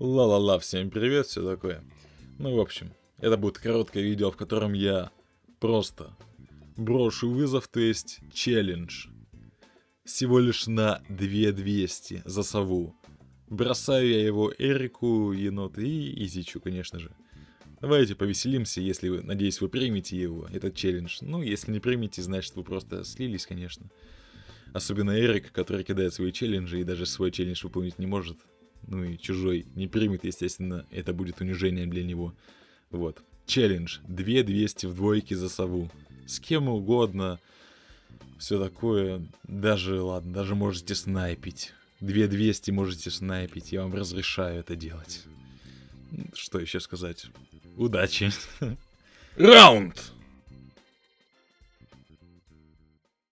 Ла-ла-ла, всем привет, все такое. Ну, в общем, это будет короткое видео, в котором я просто брошу вызов, то есть челлендж. Всего лишь на 2200 за сову. Бросаю я его Эрику, енот и Изичу, конечно же. Давайте повеселимся, если вы, надеюсь, вы примете его, этот челлендж. Ну, если не примете, значит вы просто слились, конечно. Особенно Эрик, который кидает свои челленджи и даже свой челлендж выполнить не может ну и чужой не примет, естественно, это будет унижением для него. Вот. Челлендж. 2200 в двойке за сову. С кем угодно. Все такое. Даже, ладно, даже можете снайпить. 2200 можете снайпить. Я вам разрешаю это делать. Что еще сказать? Удачи. Раунд!